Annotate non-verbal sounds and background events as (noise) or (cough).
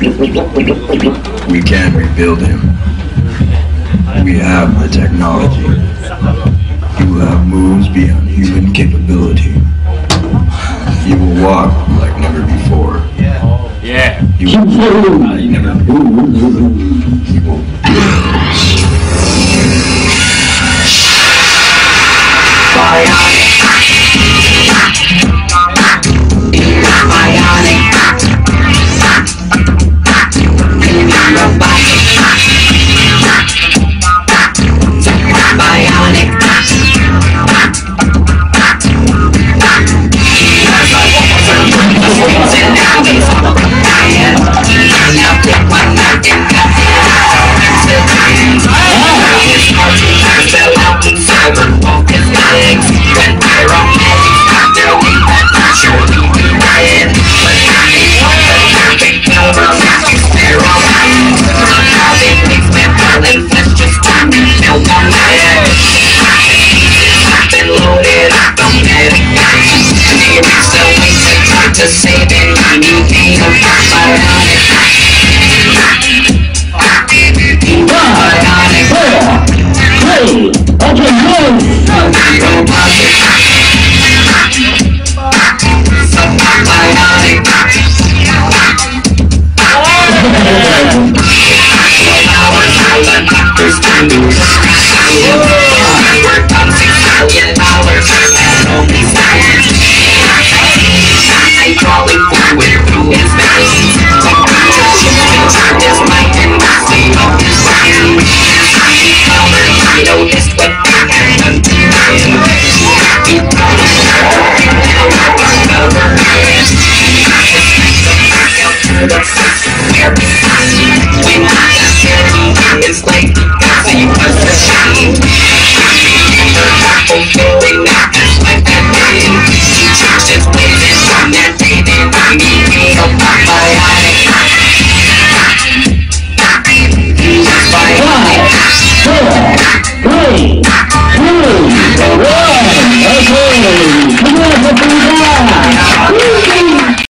We can rebuild him. We have the technology. He will have moves beyond human capability. He will walk like never before. Yeah. He will. (laughs) He never. Will. to save it I need a Five, four, three! Thank you. down.